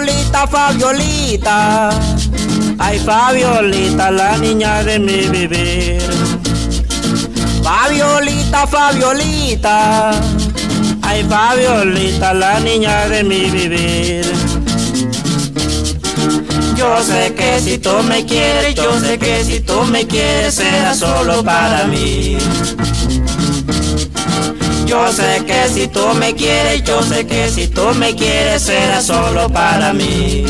Fabiolita, Fabiolita, ay Fabiolita, la niña de mi vivir. Fabiolita, Fabiolita, ay Fabiolita, la niña de mi vivir. Yo sé que si tú me quieres, yo sé que si tú me quieres, será solo para mí. Yo sé que si tú me quieres, yo sé que si tú me quieres, será solo para mí.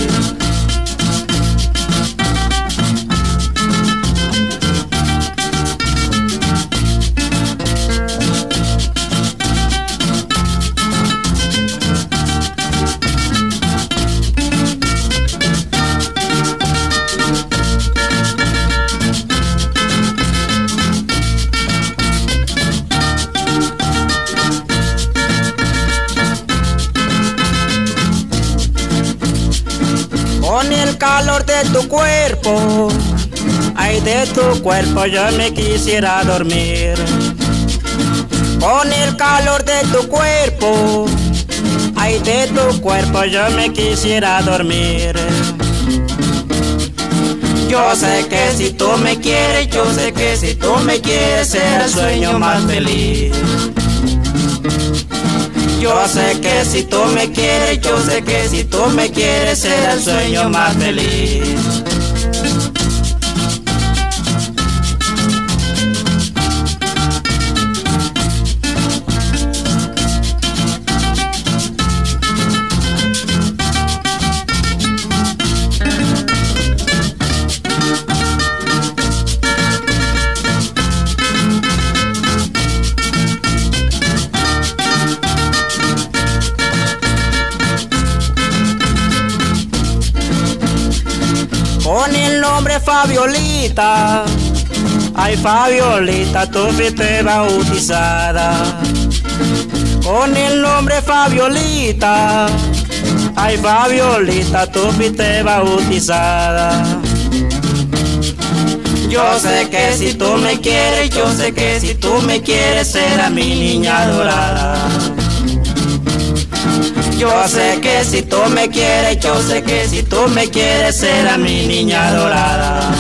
Con el calor de tu cuerpo, ay de tu cuerpo yo me quisiera dormir. Con el calor de tu cuerpo, ay de tu cuerpo yo me quisiera dormir. Yo sé que si tú me quieres, yo sé que si tú me quieres, será el sueño más feliz. Yo sé que si tú me quieres, yo sé que si tú me quieres, será el sueño más feliz. Con el nombre Fabiolita, ay Fabiolita, tú fuiste bautizada. Con el nombre Fabiolita, ay Fabiolita, tú fuiste bautizada. Yo sé que si tú me quieres, yo sé que si tú me quieres, será mi niña dorada yo sé que si tú me quieres, yo sé que si tú me quieres, será mi niña dorada.